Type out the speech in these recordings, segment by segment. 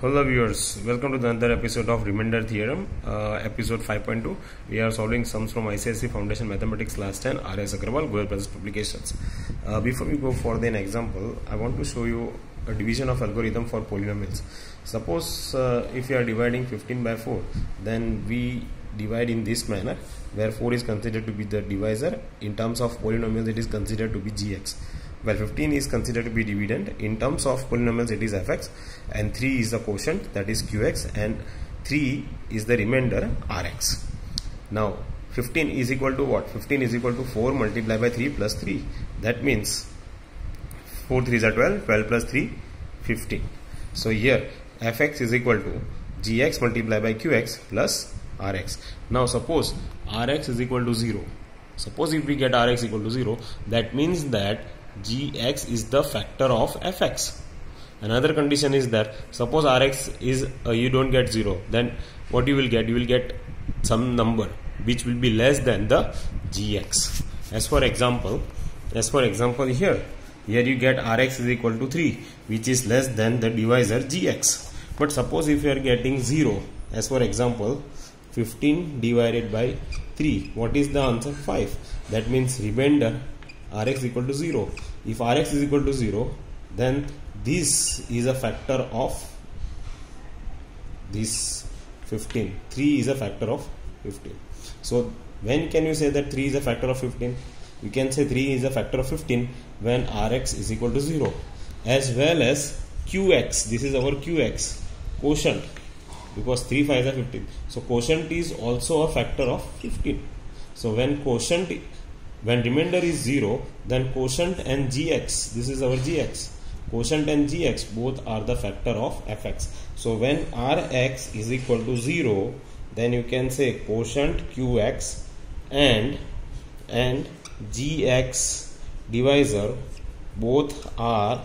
Hello viewers, welcome to the another episode of Remainder Theorem, uh, episode 5.2. We are solving sums from ICSE Foundation Mathematics Last 10, R.S. Aggarwal, Goyal Brothers Publications. Uh, before we go for the example, I want to show you a division of algorithm for polynomials. Suppose uh, if you are dividing 15 by 4, then we divide in this manner, where 4 is considered to be the divisor. In terms of polynomials, it is considered to be gx well 15 is considered to be dividend. In terms of polynomials it is fx and 3 is the quotient that is qx and 3 is the remainder rx now 15 is equal to what? 15 is equal to 4 multiplied by 3 plus 3 that means 4 3 is 12 12 plus 3 15 so here fx is equal to gx multiplied by qx plus rx now suppose rx is equal to 0 suppose if we get rx equal to 0 that means that gx is the factor of fx another condition is that suppose rx is uh, you don't get 0 then what you will get? You will get some number which will be less than the gx as for example as for example here here you get rx is equal to 3 which is less than the divisor gx but suppose if you are getting 0 as for example 15 divided by 3 what is the answer? 5 that means remainder rx equal to 0 if rx is equal to 0 then this is a factor of this 15 3 is a factor of 15 so when can you say that 3 is a factor of 15 you can say 3 is a factor of 15 when rx is equal to 0 as well as qx this is our qx quotient. Because 3 5 is 15 so quotient is also a factor of 15 so when quotient when remainder is 0, then quotient and gx, this is our gx, quotient and gx both are the factor of fx. So when rx is equal to 0, then you can say quotient qx and and gx divisor both are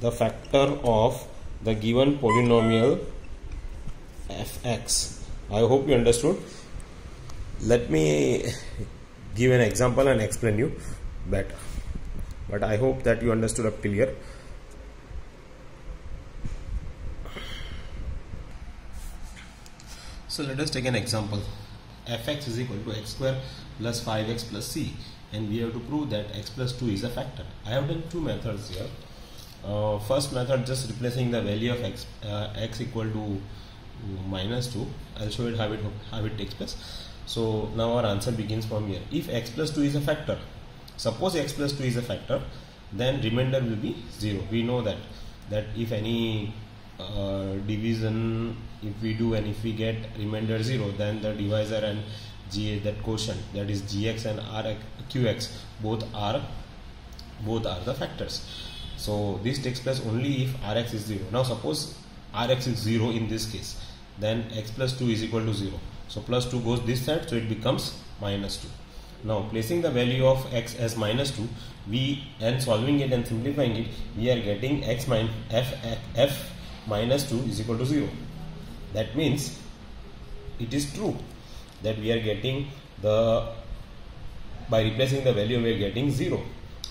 the factor of the given polynomial fx. I hope you understood. Let me give an example and explain you better. But I hope that you understood up till here. So let us take an example. Fx is equal to x square plus 5x plus c. And we have to prove that x plus 2 is a factor. I have done two methods here. Uh, first method just replacing the value of x uh, x equal to minus 2 I'll show you how it how it takes place so now our answer begins from here. If x plus 2 is a factor, suppose x plus 2 is a factor, then remainder will be 0. We know that that if any uh, division if we do and if we get remainder 0 then the divisor and g that quotient that is gx and r qx both are both are the factors so this takes place only if rx is 0 now suppose rx is 0 in this case then x plus 2 is equal to 0 so plus 2 goes this side so it becomes minus 2. Now placing the value of x as minus 2 we and solving it and simplifying it we are getting x minus f, f minus 2 is equal to 0. That means it is true that we are getting the by replacing the value we are getting 0.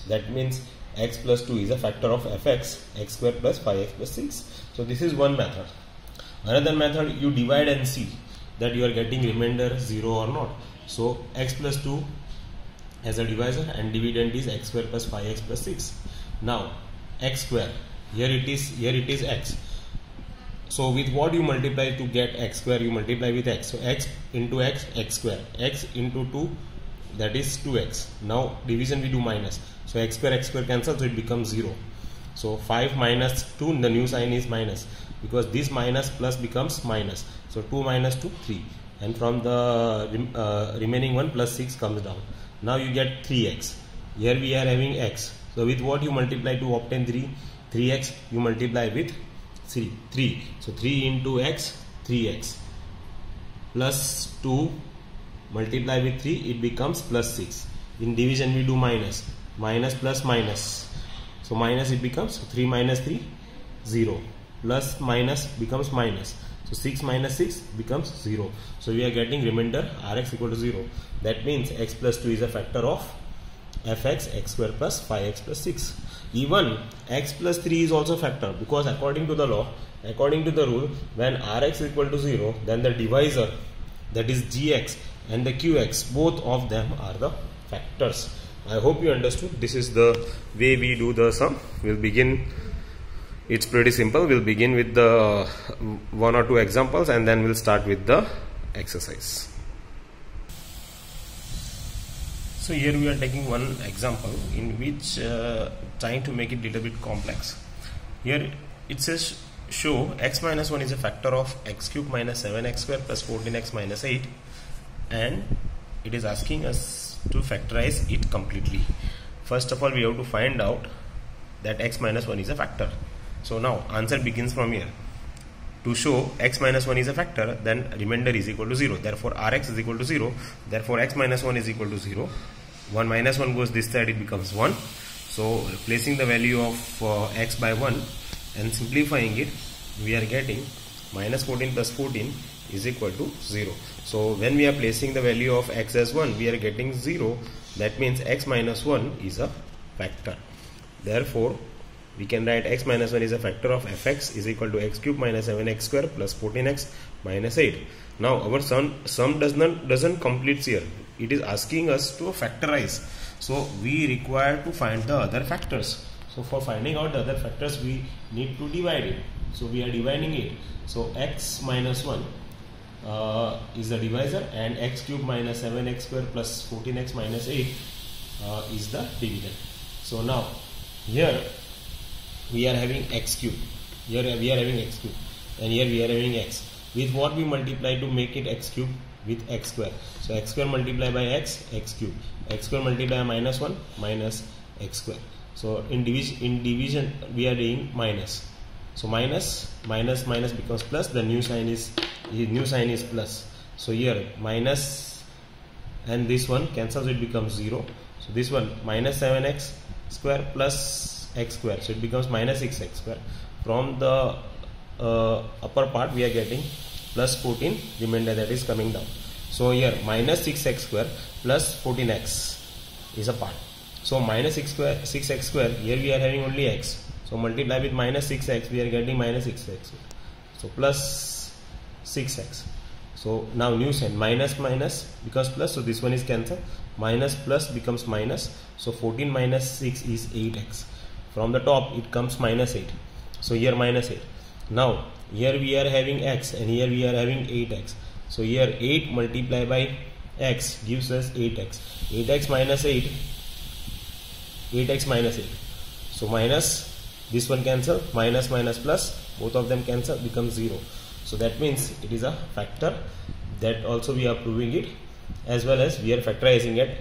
That means x plus 2 is a factor of fx x square plus 5x plus 6. So this is one method. Another method you divide and see that you are getting remainder 0 or not. So x plus 2 as a divisor and dividend is x square plus 5x plus 6. Now x square here it is here it is x. So with what you multiply to get x square you multiply with x. So x into x x square x into 2 that is 2x. Now division we do minus. So x square x square cancel so it becomes 0. So 5 minus 2 the new sign is minus because this minus plus becomes minus. So 2 minus 2 3 and from the uh, remaining one plus 6 comes down. Now you get 3x. Here we are having x. So with what you multiply to obtain 3? 3x you multiply with 3. 3. So 3 into x 3x plus 2 multiply with 3 it becomes plus 6. In division we do minus. Minus plus minus. So minus it becomes 3 minus 3 0 plus minus becomes minus. So 6 minus 6 becomes 0. So we are getting remainder Rx equal to 0. That means x plus 2 is a factor of fx x square plus 5x plus 6 even x plus 3 is also factor because according to the law according to the rule when rx is equal to 0 then the divisor that is gx and the qx both of them are the factors i hope you understood this is the way we do the sum we'll begin it's pretty simple. We'll begin with the one or two examples and then we'll start with the exercise. So here we are taking one example in which uh, trying to make it little bit complex. Here it says show x minus 1 is a factor of x cube minus 7x square plus 14x minus 8 and it is asking us to factorize it completely. First of all we have to find out that x minus 1 is a factor so now answer begins from here. To show x minus 1 is a factor, then remainder is equal to 0. Therefore, rx is equal to 0. Therefore, x minus 1 is equal to 0. 1 minus 1 goes this side, it becomes 1. So, replacing the value of uh, x by 1 and simplifying it, we are getting minus 14 plus 14 is equal to 0. So, when we are placing the value of x as 1, we are getting 0. That means x minus 1 is a factor. Therefore, we can write x minus 1 is a factor of fx is equal to x cube minus 7x square plus 14x minus 8 now our sum sum does not doesn't complete here. It is asking us to factorize. So we require to find the other factors. So for finding out the other factors we need to divide it. So we are dividing it. So x minus 1 uh, is the divisor and x cube minus 7x square plus 14x minus 8 uh, is the dividend. So now here we are having x cube. Here we are having x cube. And here we are having x. With what we multiply to make it x cube? With x square. So x square multiplied by x x cube. X square multiplied by minus 1 minus x square. So in division in division we are doing minus. So minus minus minus becomes plus. The new sign is the new sign is plus. So here minus and this one cancels it becomes 0 so this one minus 7x square plus x square. So it becomes minus 6x square. From the uh, upper part we are getting plus 14 remainder that is coming down. So here minus 6x square plus 14x is a part. So minus 6 square 6x square here we are having only x. So multiply with minus 6x we are getting minus 6x so plus 6x so now new sign minus minus because plus so this one is cancelled minus plus becomes minus. So 14 minus 6 is 8x from the top it comes minus 8 so here minus 8 now here we are having x and here we are having 8x so here 8 multiplied by x gives us 8x 8x minus 8 8x minus 8 so minus this one cancel minus minus plus both of them cancel becomes 0 so that means it is a factor. That also we are proving it as well as we are factorizing it.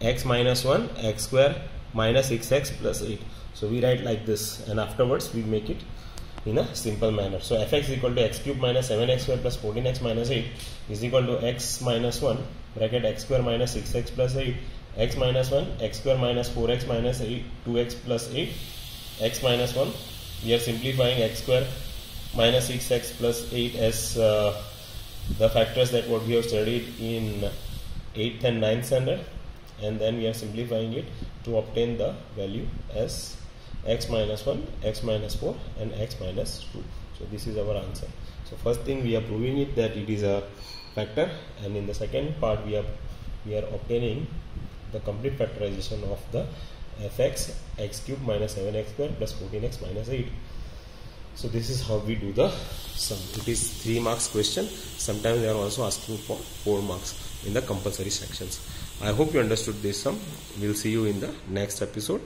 x minus 1 x square minus 6x plus 8 so we write like this and afterwards we make it in a simple manner. So fx equal to x cube minus 7x square plus 14x minus 8 is equal to x minus 1 bracket x square minus 6x plus 8 x minus 1 x square minus 4x minus 8 2x plus 8 x minus 1 we are simplifying x square minus 6x plus 8 as uh, the factors that what we have studied in 8th and 9th standard and then we are simplifying it to obtain the value as x minus 1 x minus 4 and x minus 2 so this is our answer. So first thing we are proving it that it is a factor and in the second part we are we are obtaining the complete factorization of the fx x cube minus 7x square plus 14x minus 8 so this is how we do the sum. It is 3 marks question. Sometimes they are also asking for 4 marks in the compulsory sections. I hope you understood this sum. We'll see you in the next episode.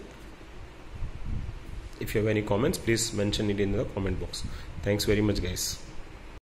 If you have any comments please mention it in the comment box. Thanks very much guys